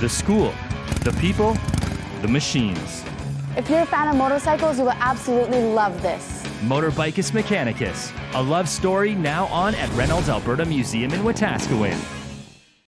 the school, the people, the machines. If you're a fan of motorcycles, you will absolutely love this. Motorbikus Mechanicus, a love story now on at Reynolds Alberta Museum in Wetaskiwin.